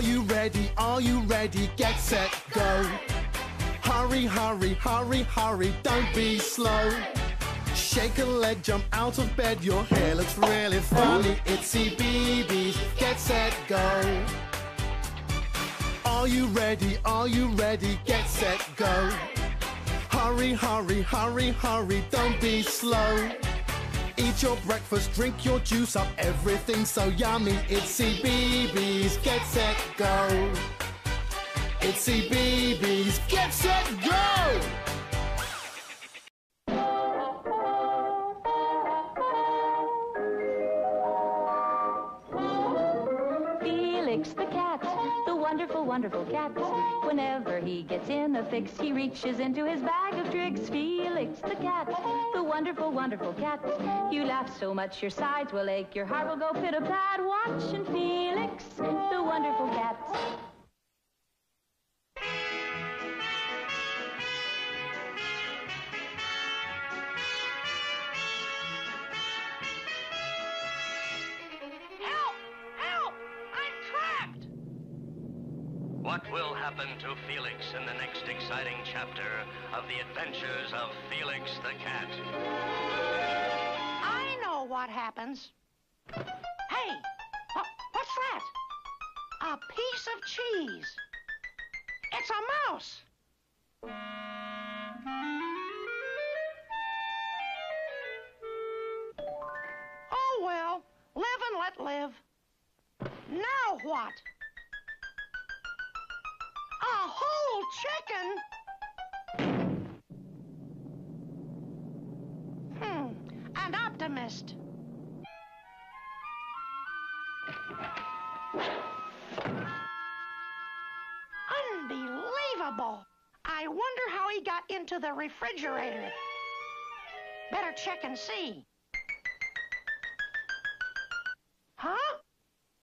Are you ready? Are you ready? Get set, go. Hurry, hurry, hurry, hurry, don't be slow. Shake a leg, jump out of bed, your hair looks really funny. It's CBeebies, get set, go. Are you ready? Are you ready? Get set, go. Hurry, hurry, hurry, hurry, don't be slow. Eat your breakfast, drink your juice up, everything's so yummy. It's CBeebies, get set, go. It's CBeebies, get set, go! Wonderful, wonderful cat. Whenever he gets in a fix, he reaches into his bag of tricks. Felix the cat, the wonderful, wonderful cat. You laugh so much your sides will ache, your heart will go pit-a-pat. Watching Felix, the wonderful cat. What will happen to Felix in the next exciting chapter of the adventures of Felix the Cat? I know what happens. Hey, wha- what's that? A piece of cheese. It's a mouse. Oh well, live and let live. Now what? Chicken? Hmm, an optimist. Unbelievable. I wonder how he got into the refrigerator. Better check and see.